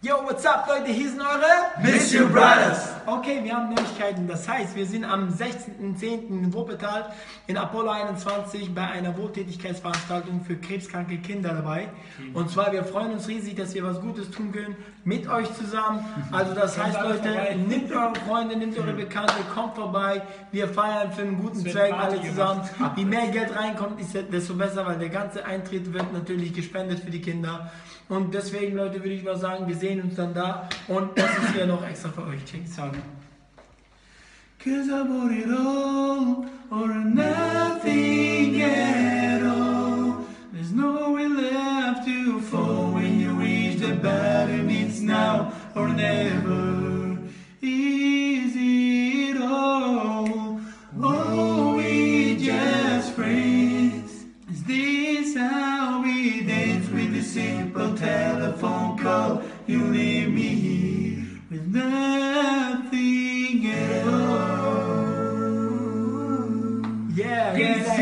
Yo, what's up, Leute? Hier sind eure Miss Brothers. Okay, wir haben Neuigkeiten. Das heißt, wir sind am 16.10. in Wuppertal in Apollo 21 bei einer Wohltätigkeitsveranstaltung für krebskranke Kinder dabei. Und zwar, wir freuen uns riesig, dass wir was Gutes tun können mit euch zusammen. Also das heißt, Leute, nehmt eure Freunde, nehmt eure Bekannte, kommt vorbei. Wir feiern für einen guten Zweck, alle zusammen. Je mehr Geld reinkommt, ist desto besser, weil der ganze Eintritt wird natürlich gespendet für die Kinder. Und deswegen, Leute, würde ich mal sagen, wir sehen uns dann da. Und das ist hier noch extra für euch. Check's out. Cause I bought it all or nothing at all. There's nowhere left to fall when you reach the bottom. It's now or never. It all? Oh, we just friends. Is this how we dance with a simple telephone call? You leave me here with nothing Yeah, exactly.